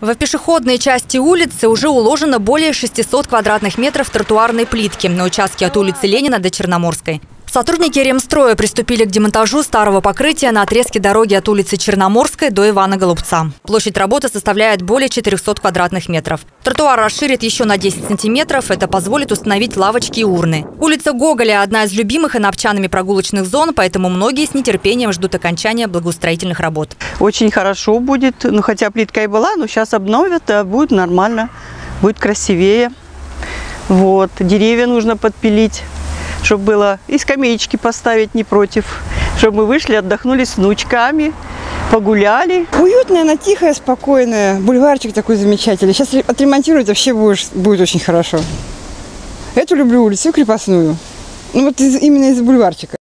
В пешеходной части улицы уже уложено более 600 квадратных метров тротуарной плитки на участке от улицы Ленина до Черноморской. Сотрудники ремстроя приступили к демонтажу старого покрытия на отрезке дороги от улицы Черноморской до Ивана Голубца. Площадь работы составляет более 400 квадратных метров. Тротуар расширит еще на 10 сантиметров. Это позволит установить лавочки и урны. Улица Гоголя – одна из любимых инопчанами прогулочных зон, поэтому многие с нетерпением ждут окончания благоустроительных работ. Очень хорошо будет, ну хотя плитка и была, но сейчас обновят, а будет нормально, будет красивее. Вот, деревья нужно подпилить чтобы было и скамеечки поставить не против, чтобы мы вышли, отдохнули с внучками, погуляли. Уютная, она тихая, спокойная. Бульварчик такой замечательный. Сейчас отремонтируют, вообще будет, будет очень хорошо. Эту люблю улицу, крепостную. Ну вот из, именно из бульварчика.